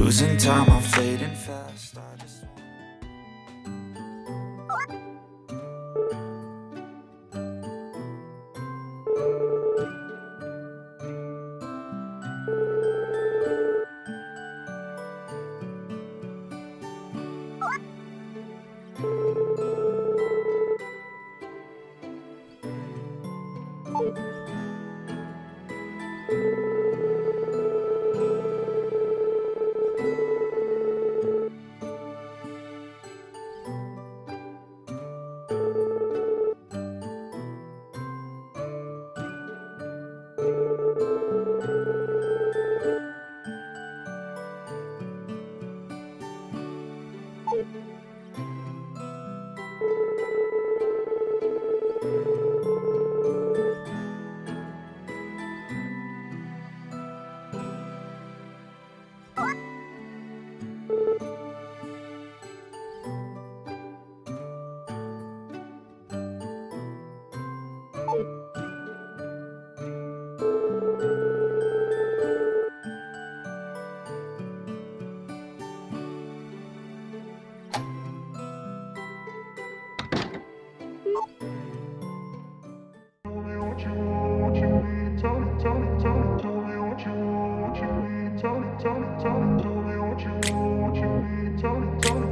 Losing time, I'm fading fast. I just Tell tell me, tell me, tell me what you want, what you need. Tell me, tell me, tell me, tell me what you want, what you need. Tell me, tell me.